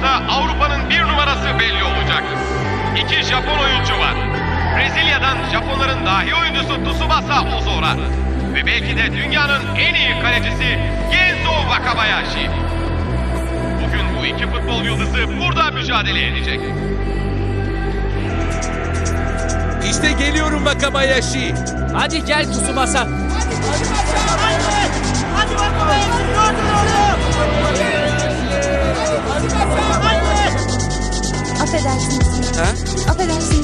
maçında Avrupa'nın bir numarası belli olacak. İki Japon oyuncu var. Brezilya'dan Japonların dahi oyuncusu Tsubasa Ozora. Ve belki de dünyanın en iyi kalecisi Genzo Wakabayashi. Bugün bu iki futbol yıldızı burada mücadele edecek. İşte geliyorum Wakabayashi. Hadi gel Tsubasa. Affedersiniz.